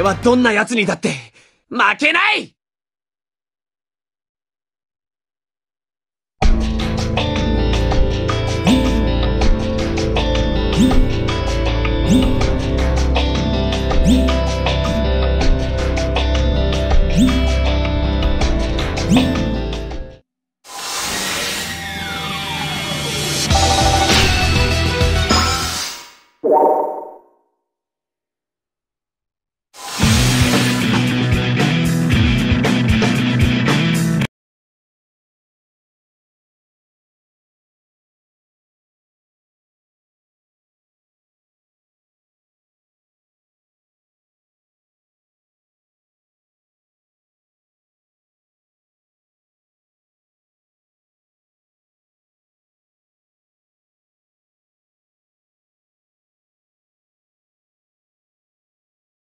俺はどんな奴にだって、負けない！